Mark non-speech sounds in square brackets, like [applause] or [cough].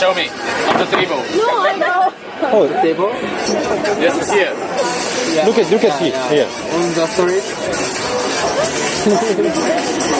show me on the table. No, I know. Oh, the table? Yes, here. Yeah. Look at- look at Yeah, here. yeah. here. On the storage. [laughs]